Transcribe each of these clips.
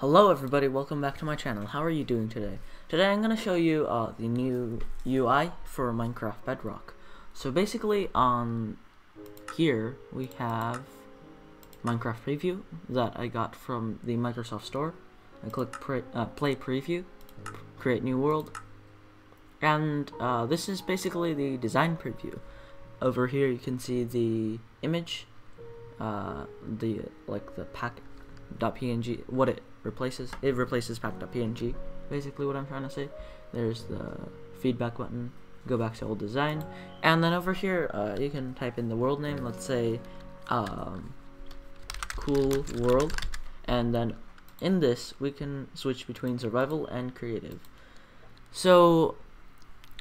Hello everybody, welcome back to my channel. How are you doing today? Today I'm going to show you uh, the new UI for Minecraft Bedrock. So basically on here we have Minecraft Preview that I got from the Microsoft Store. I click pre uh, Play Preview, Create New World, and uh, this is basically the design preview. Over here you can see the image, uh, the like the pack.png, what it replaces. It replaces pack.png, basically what I'm trying to say. There's the feedback button, go back to old design, and then over here uh, you can type in the world name, let's say um, cool world, and then in this we can switch between survival and creative. So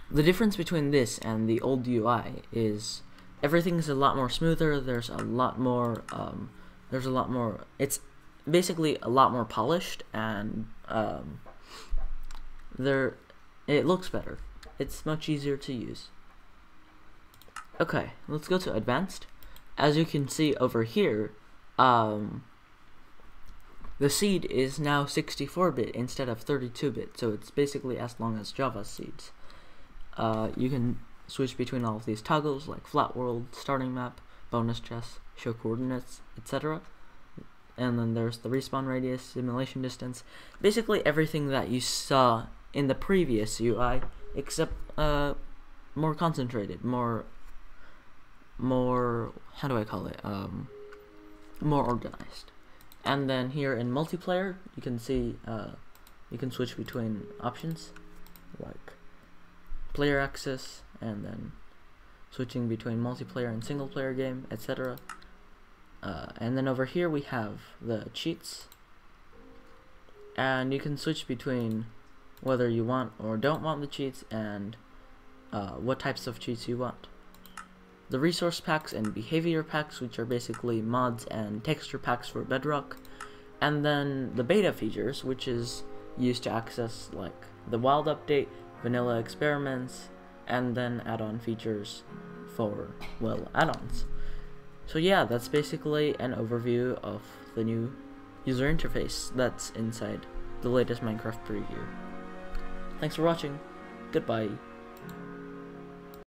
the difference between this and the old UI is everything's a lot more smoother, there's a lot more, um, there's a lot more, it's basically a lot more polished and um, there it looks better. It's much easier to use. Okay, let's go to advanced. As you can see over here, um, the seed is now 64-bit instead of 32-bit, so it's basically as long as Java seeds. Uh, you can switch between all of these toggles like flat world, starting map, bonus chest, show coordinates, etc and then there's the respawn radius, simulation distance, basically everything that you saw in the previous UI, except uh, more concentrated, more, more, how do I call it, um, more organized. And then here in multiplayer, you can see, uh, you can switch between options, like player access, and then switching between multiplayer and single player game, etc. Uh, and then over here we have the cheats. And you can switch between whether you want or don't want the cheats and uh, what types of cheats you want. The resource packs and behavior packs, which are basically mods and texture packs for Bedrock. And then the beta features, which is used to access like the wild update, vanilla experiments, and then add-on features for, well, add-ons. So yeah, that's basically an overview of the new user interface that's inside the latest Minecraft preview. Thanks for watching. Goodbye.